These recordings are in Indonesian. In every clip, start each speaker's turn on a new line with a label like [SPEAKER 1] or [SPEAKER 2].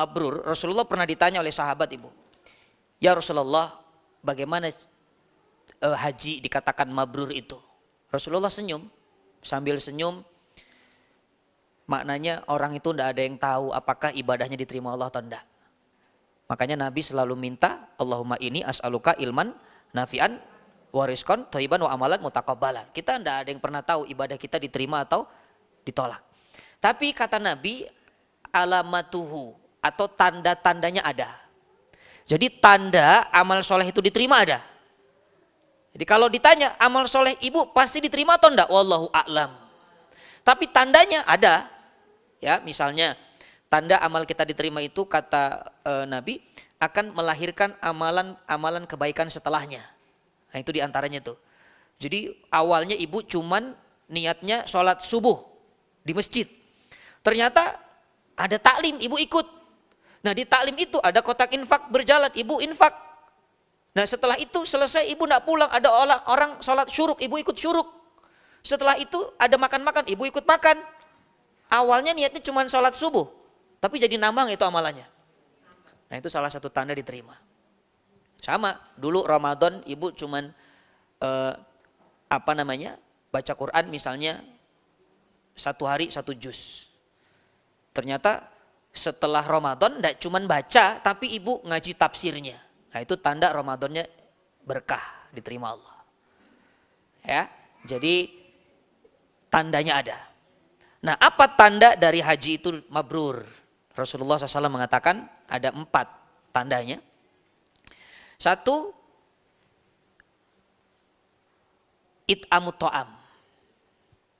[SPEAKER 1] mabrur, Rasulullah pernah ditanya oleh sahabat ibu, ya Rasulullah, bagaimana uh, haji dikatakan mabrur itu? Rasulullah senyum, sambil senyum, maknanya orang itu tidak ada yang tahu apakah ibadahnya diterima Allah atau tidak. Makanya Nabi selalu minta, Allahumma ini as'aluka ilman nafian wariskon toiban wa amalan mutakabbalan. Kita tidak ada yang pernah tahu ibadah kita diterima atau ditolak. Tapi kata Nabi, alamatuhu atau tanda-tandanya ada. Jadi tanda amal soleh itu diterima ada. Jadi kalau ditanya amal soleh ibu pasti diterima atau enggak? Wallahu a'lam. Tapi tandanya ada. Ya, misalnya tanda amal kita diterima itu kata e, Nabi akan melahirkan amalan-amalan kebaikan setelahnya. Nah itu di antaranya tuh. Jadi awalnya ibu cuman niatnya sholat subuh di masjid. Ternyata ada taklim, ibu ikut. Nah di taklim itu ada kotak infak berjalan, ibu infak. Nah setelah itu selesai ibu nak pulang, ada orang, sholat syuruk, ibu ikut syuruk. Setelah itu ada makan-makan, ibu ikut makan. Awalnya niatnya cuma sholat subuh, tapi jadi nambang itu amalannya. Nah itu salah satu tanda diterima. Sama, dulu Ramadan ibu cuman eh, apa namanya baca Quran misalnya satu hari satu juz. Ternyata setelah Ramadan tidak cuma baca, tapi ibu ngaji tafsirnya. Nah itu tanda Ramadannya berkah, diterima Allah. Ya, jadi tandanya ada. Nah apa tanda dari haji itu mabrur? Rasulullah SAW mengatakan ada empat tandanya. Satu, it'amut to'am.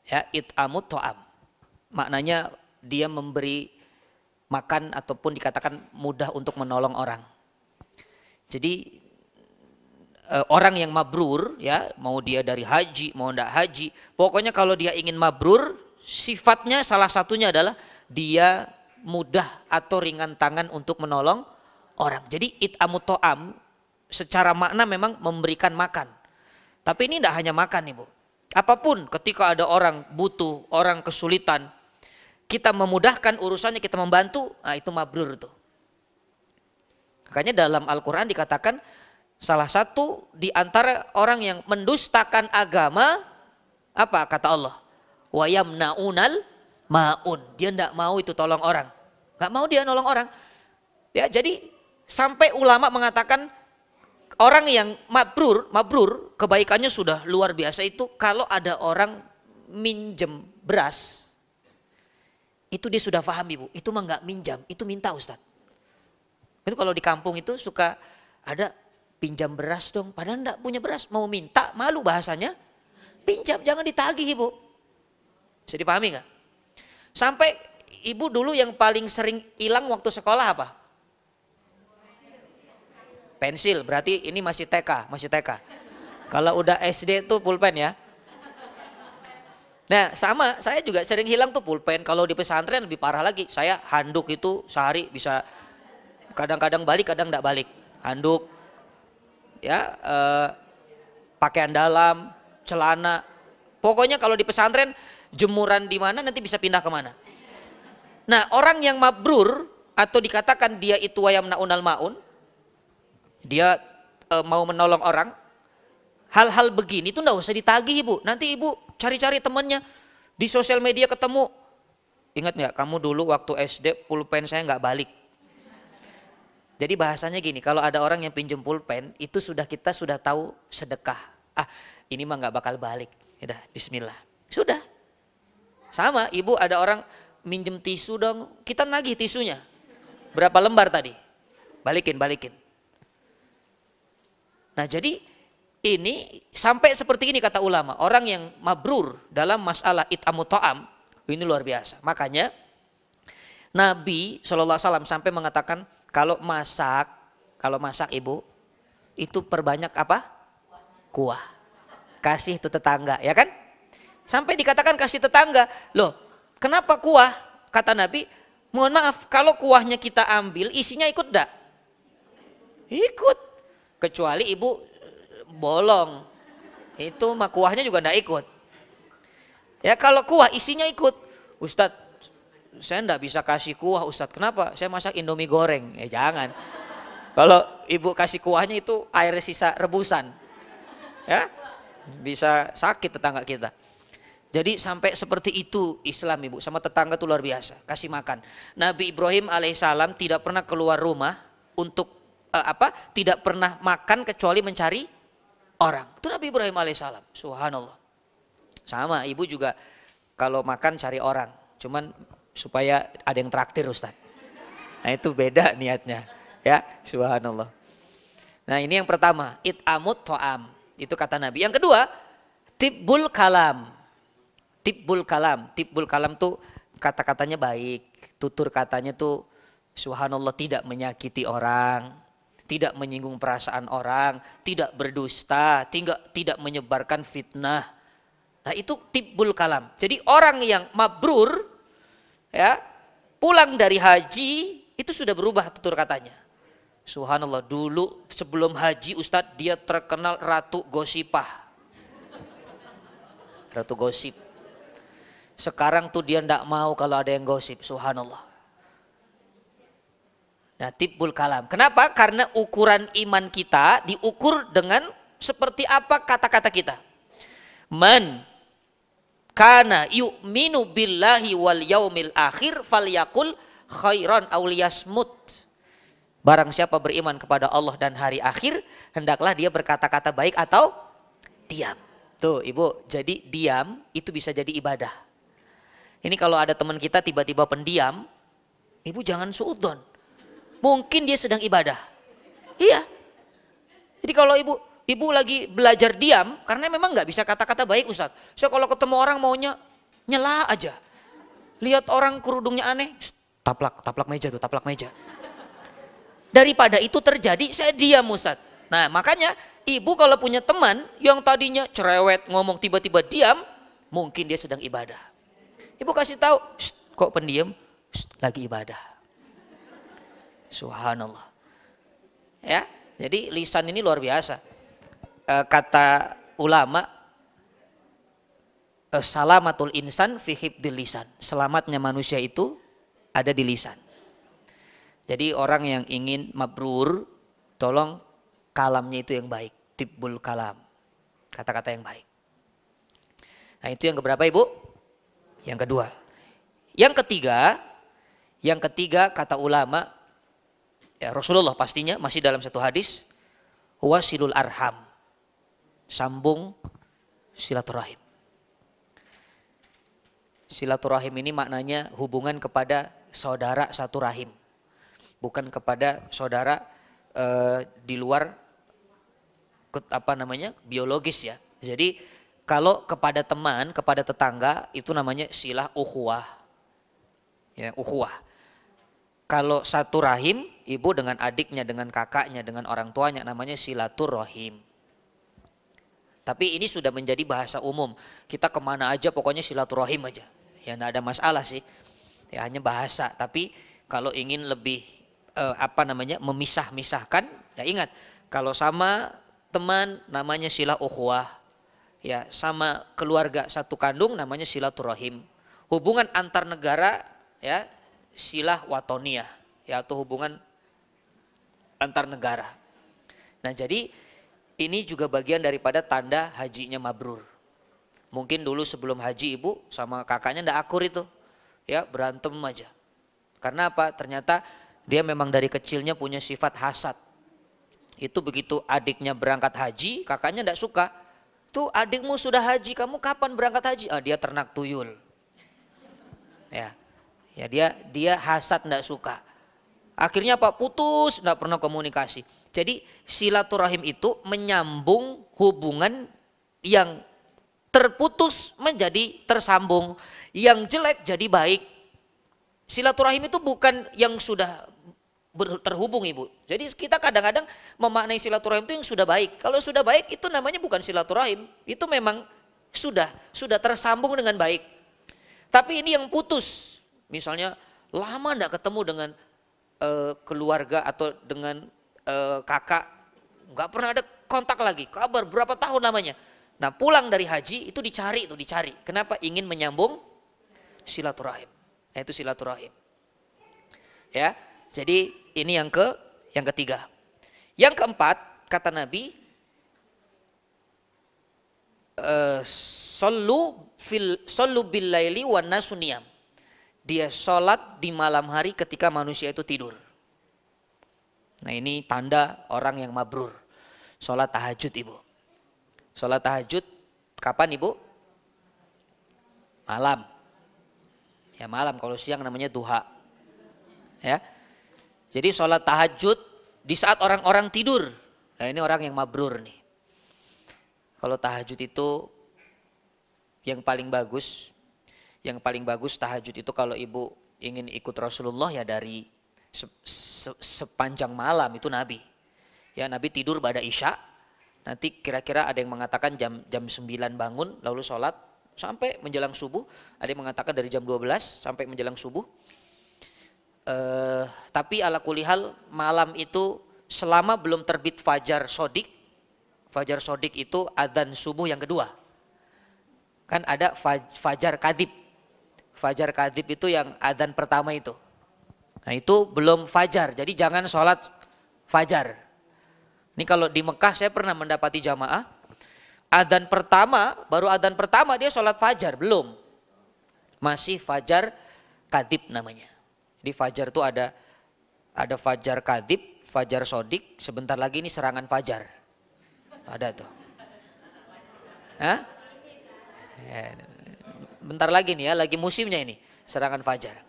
[SPEAKER 1] Ya, it'amut to'am. Maknanya dia memberi makan ataupun dikatakan mudah untuk menolong orang. Jadi eh, orang yang mabrur ya mau dia dari haji mau tidak haji pokoknya kalau dia ingin mabrur sifatnya salah satunya adalah dia mudah atau ringan tangan untuk menolong orang. Jadi it'amut to'am secara makna memang memberikan makan. Tapi ini tidak hanya makan ibu. Apa pun ketika ada orang butuh, orang kesulitan, kita memudahkan urusannya, kita membantu, nah itu mabrur tuh. Makanya dalam Al-Quran dikatakan salah satu di antara orang yang mendustakan agama, apa kata Allah? Wayam naunal maun. Dia tidak mau itu tolong orang. Gak mau dia nolong orang. Ya, jadi sampai ulama mengatakan orang yang mabrur, mabrur kebaikannya sudah luar biasa itu kalau ada orang minjem beras itu dia sudah paham ibu, itu mah nggak minjam, itu minta Ustadz. Itu kalau di kampung itu suka ada pinjam beras dong, padahal enggak punya beras, mau minta, malu bahasanya. Pinjam, jangan ditagih ibu. Bisa dipahami nggak? Sampai ibu dulu yang paling sering hilang waktu sekolah apa? Pensil, berarti ini masih TK, masih TK. Kalau udah SD tuh pulpen ya. Nah sama, saya juga sering hilang tuh pulpen. Kalau di pesantren lebih parah lagi. Saya handuk itu sehari bisa kadang-kadang balik, kadang enggak balik. Handuk, ya eh, pakaian dalam, celana. Pokoknya kalau di pesantren jemuran di mana nanti bisa pindah ke mana. Nah orang yang mabrur atau dikatakan dia itu wayam naunal maun, dia e, mau menolong orang, hal-hal begini itu enggak usah ditagih ibu. Nanti ibu cari-cari temennya di sosial media ketemu. Ingat nggak kamu dulu waktu SD pulpen saya nggak balik. Jadi bahasanya gini, kalau ada orang yang pinjem pulpen, itu sudah kita sudah tahu sedekah. Ah, ini mah nggak bakal balik. Ya Bismillah. Sudah. Sama, ibu ada orang minjem tisu dong, kita nagih tisunya. Berapa lembar tadi? Balikin, balikin. Nah jadi ini sampai seperti ini kata ulama, orang yang mabrur dalam masalah itamu to'am, ini luar biasa. Makanya Nabi SAW sampai mengatakan kalau masak, kalau masak ibu, itu perbanyak apa? Kuah. Kasih itu tetangga, ya kan? Sampai dikatakan kasih tetangga. Loh, kenapa kuah? Kata Nabi, mohon maaf, kalau kuahnya kita ambil, isinya ikut enggak? Ikut. Kecuali ibu bolong. Itu mah kuahnya juga ndak ikut. Ya kalau kuah isinya ikut. Ustadz saya enggak bisa kasih kuah Ustadz. Kenapa? Saya masak Indomie goreng. Eh jangan. Kalau ibu kasih kuahnya itu air sisa rebusan. Ya, bisa sakit tetangga kita. Jadi sampai seperti itu Islam ibu sama tetangga itu luar biasa kasih makan. Nabi Ibrahim alaihissalam tidak pernah keluar rumah untuk uh, apa? Tidak pernah makan kecuali mencari orang. Itu Nabi Ibrahim alaihissalam. Subhanallah. Sama ibu juga kalau makan cari orang. Cuman supaya ada yang traktir Ustaz. Nah itu beda niatnya. Ya, subhanallah. Nah ini yang pertama, it amut to'am. Itu kata Nabi. Yang kedua, tibbul kalam Tibbul kalam, tibbul kalam tuh kata-katanya baik, tutur katanya tuh subhanallah tidak menyakiti orang, tidak menyinggung perasaan orang, tidak berdusta, tidak tidak menyebarkan fitnah. Nah, itu tibbul kalam. Jadi orang yang mabrur ya, pulang dari haji itu sudah berubah tutur katanya. Subhanallah, dulu sebelum haji Ustadz dia terkenal ratu gosipah. Ratu gosip sekarang tuh dia tidak mau kalau ada yang gosip, subhanallah. Nah, tibbul kalam. Kenapa? Karena ukuran iman kita diukur dengan seperti apa kata-kata kita. Man kana yu'minu billahi wal yaumil akhir falyakul khairan auliyasmut. Barang siapa beriman kepada Allah dan hari akhir, hendaklah dia berkata-kata baik atau diam. Tuh ibu, jadi diam itu bisa jadi ibadah. Ini kalau ada teman kita tiba-tiba pendiam, ibu jangan suudon. Mungkin dia sedang ibadah. Iya. Jadi kalau ibu ibu lagi belajar diam, karena memang nggak bisa kata-kata baik Ustaz. So kalau ketemu orang maunya nyela aja. Lihat orang kerudungnya aneh, taplak, taplak meja tuh, taplak meja. Daripada itu terjadi, saya diam Ustaz. Nah makanya ibu kalau punya teman yang tadinya cerewet ngomong tiba-tiba diam, mungkin dia sedang ibadah. Ibu kasih tahu, kok pendiam? lagi ibadah. Subhanallah. Ya, jadi lisan ini luar biasa. E, kata ulama, e, salamatul insan fi hibdil lisan. Selamatnya manusia itu ada di lisan. Jadi orang yang ingin mabrur, tolong kalamnya itu yang baik. Tibbul kalam. Kata-kata yang baik. Nah itu yang keberapa ibu? Yang kedua. Yang ketiga, yang ketiga kata ulama, ya Rasulullah pastinya masih dalam satu hadis, wasilul arham, sambung silaturahim. Silaturahim ini maknanya hubungan kepada saudara satu rahim, bukan kepada saudara uh, di luar apa namanya biologis ya. Jadi kalau kepada teman, kepada tetangga itu namanya silah ukhuwah. Ya, ukhuwah. Kalau satu rahim, ibu dengan adiknya, dengan kakaknya, dengan orang tuanya namanya silaturahim. Tapi ini sudah menjadi bahasa umum. Kita ke mana aja pokoknya silaturahim aja. Ya tidak ada masalah sih. Ya hanya bahasa. Tapi kalau ingin lebih eh, apa namanya memisah-misahkan, ya ingat kalau sama teman namanya silah ukhuwah ya sama keluarga satu kandung namanya silaturahim. Hubungan antar negara ya silah watonia ya atau hubungan antar negara. Nah, jadi ini juga bagian daripada tanda hajinya mabrur. Mungkin dulu sebelum haji ibu sama kakaknya ndak akur itu. Ya, berantem aja. Karena apa? Ternyata dia memang dari kecilnya punya sifat hasad. Itu begitu adiknya berangkat haji, kakaknya ndak suka Tuh adikmu sudah haji, kamu kapan berangkat haji? Ah dia ternak tuyul. Ya, ya dia dia hasad tidak suka. Akhirnya apa? Putus, tidak pernah komunikasi. Jadi silaturahim itu menyambung hubungan yang terputus menjadi tersambung, yang jelek jadi baik. Silaturahim itu bukan yang sudah terhubung ibu. Jadi kita kadang-kadang memaknai silaturahim itu yang sudah baik. Kalau sudah baik itu namanya bukan silaturahim, itu memang sudah sudah tersambung dengan baik. Tapi ini yang putus, misalnya lama tidak ketemu dengan uh, keluarga atau dengan uh, kakak, nggak pernah ada kontak lagi, kabar berapa tahun namanya. Nah pulang dari haji itu dicari itu dicari. Kenapa? Ingin menyambung silaturahim. Itu silaturahim. Ya, jadi ini yang ke yang ketiga. Yang keempat kata Nabi, uh, fil sallu bil laili wan nasuniyam. Dia sholat di malam hari ketika manusia itu tidur. Nah ini tanda orang yang mabrur. Sholat tahajud ibu. Sholat tahajud kapan ibu? Malam. Ya malam, kalau siang namanya duha. Ya. Jadi sholat tahajud di saat orang-orang tidur. Nah ini orang yang mabrur nih. Kalau tahajud itu yang paling bagus, yang paling bagus tahajud itu kalau ibu ingin ikut Rasulullah ya dari se se sepanjang malam itu Nabi. Ya Nabi tidur pada Isya, nanti kira-kira ada yang mengatakan jam jam 9 bangun lalu sholat sampai menjelang subuh, ada yang mengatakan dari jam 12 sampai menjelang subuh. Uh, tapi ala kulihal malam itu selama belum terbit fajar sodik Fajar sodik itu adzan subuh yang kedua. Kan ada fajar kadib. Fajar kadib itu yang adzan pertama itu. Nah itu belum fajar, jadi jangan sholat fajar. Ini kalau di Mekah saya pernah mendapati jamaah, adzan pertama, baru adzan pertama dia sholat fajar, belum. Masih fajar kadib namanya. Jadi fajar itu ada ada fajar kadib, fajar sodik, sebentar lagi ini serangan fajar. Ada tuh. Hah? Ya, bentar lagi nih ya, lagi musimnya ini, serangan fajar.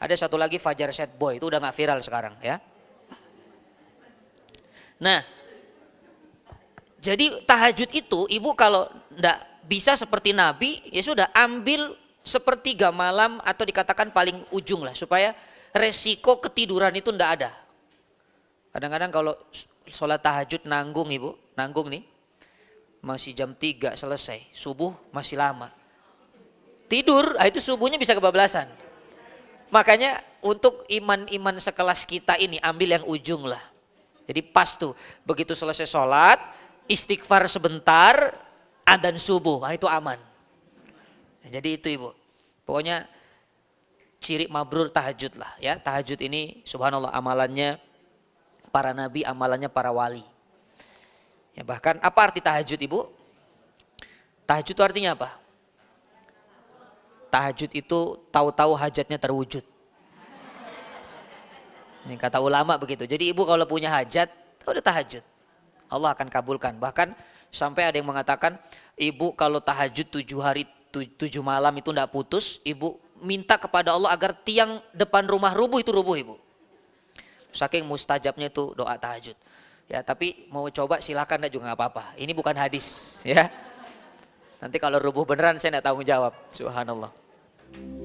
[SPEAKER 1] Ada satu lagi fajar set boy, itu udah gak viral sekarang ya. Nah, jadi tahajud itu ibu kalau ndak bisa seperti Nabi, ya sudah ambil sepertiga malam atau dikatakan paling ujung lah supaya resiko ketiduran itu ndak ada. Kadang-kadang kalau sholat tahajud nanggung ibu, nanggung nih. Masih jam 3 selesai, subuh masih lama. Tidur, ah itu subuhnya bisa kebablasan. Makanya untuk iman-iman sekelas kita ini ambil yang ujung lah. Jadi pas tuh, begitu selesai sholat, istighfar sebentar, adan subuh, ah itu aman. Jadi itu ibu, pokoknya ciri mabrur tahajud lah ya. Tahajud ini subhanallah amalannya para nabi, amalannya para wali. Ya, bahkan apa arti tahajud ibu? Tahajud itu artinya apa? Tahajud itu tahu-tahu hajatnya terwujud. Ini kata ulama begitu. Jadi ibu kalau punya hajat, udah tahajud. Allah akan kabulkan. Bahkan sampai ada yang mengatakan, ibu kalau tahajud tujuh hari, tujuh malam itu tidak putus, ibu minta kepada Allah agar tiang depan rumah rubuh itu rubuh ibu. Saking mustajabnya itu doa tahajud. Ya, tapi mau coba silakan juga nggak apa-apa. Ini bukan hadis, ya. Nanti kalau rubuh beneran saya nggak tanggung jawab. Subhanallah. Thank you.